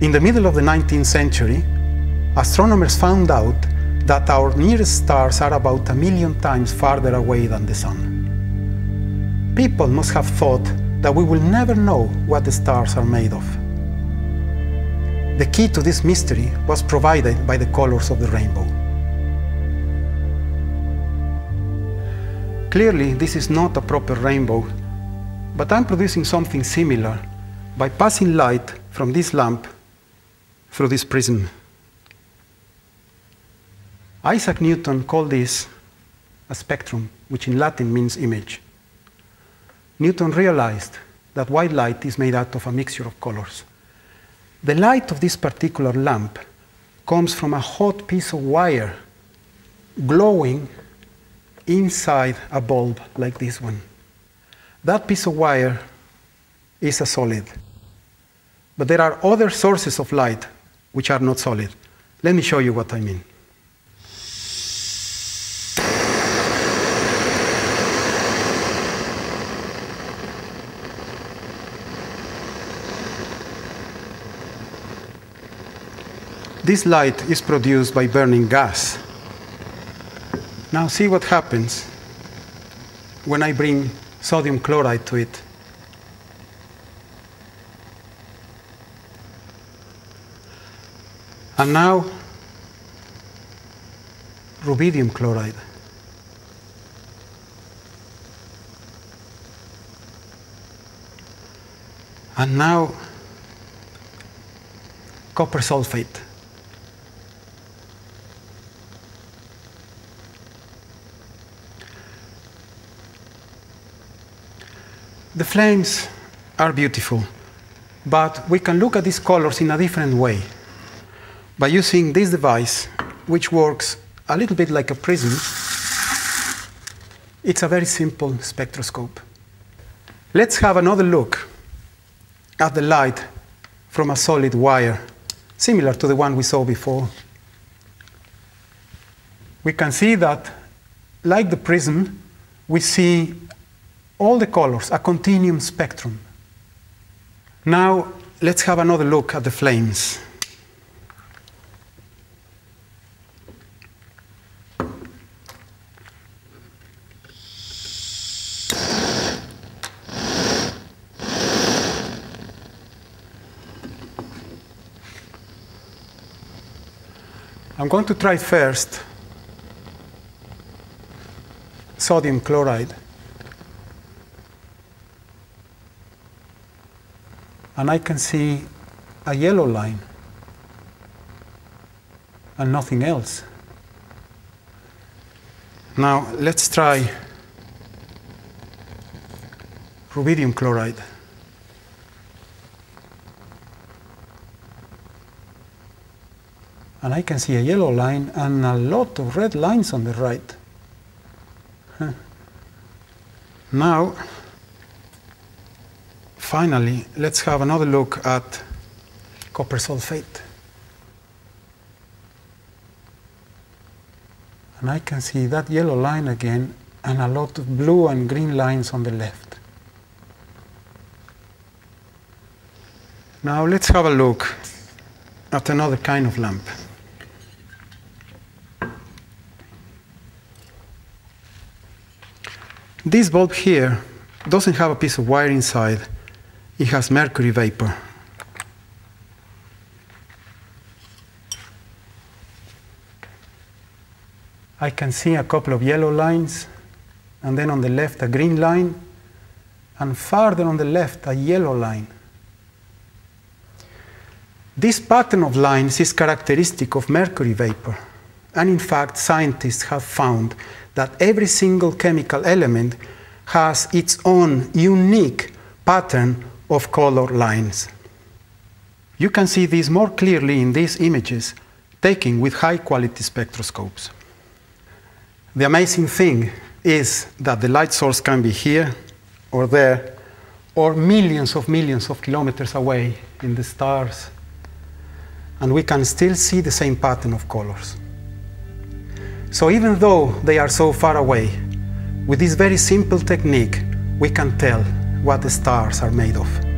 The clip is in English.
In the middle of the 19th century, astronomers found out that our nearest stars are about a million times farther away than the Sun. People must have thought that we will never know what the stars are made of. The key to this mystery was provided by the colors of the rainbow. Clearly, this is not a proper rainbow, but I'm producing something similar by passing light from this lamp through this prism. Isaac Newton called this a spectrum, which in Latin means image. Newton realized that white light is made out of a mixture of colors. The light of this particular lamp comes from a hot piece of wire glowing inside a bulb like this one. That piece of wire is a solid. But there are other sources of light which are not solid. Let me show you what I mean. This light is produced by burning gas. Now see what happens when I bring sodium chloride to it. And now rubidium chloride. And now copper sulfate. The flames are beautiful, but we can look at these colors in a different way by using this device, which works a little bit like a prism. It's a very simple spectroscope. Let's have another look at the light from a solid wire, similar to the one we saw before. We can see that, like the prism, we see all the colors, a continuum spectrum. Now, let's have another look at the flames. I'm going to try first sodium chloride. and I can see a yellow line and nothing else. Now let's try rubidium chloride. And I can see a yellow line and a lot of red lines on the right. Now, finally, let's have another look at copper sulfate. And I can see that yellow line again and a lot of blue and green lines on the left. Now let's have a look at another kind of lamp. This bulb here doesn't have a piece of wire inside, it has mercury vapor. I can see a couple of yellow lines, and then on the left a green line, and farther on the left a yellow line. This pattern of lines is characteristic of mercury vapor, and in fact scientists have found that every single chemical element has its own unique pattern of color lines. You can see this more clearly in these images taken with high quality spectroscopes. The amazing thing is that the light source can be here or there or millions of millions of kilometers away in the stars and we can still see the same pattern of colors. So even though they are so far away, with this very simple technique, we can tell what the stars are made of.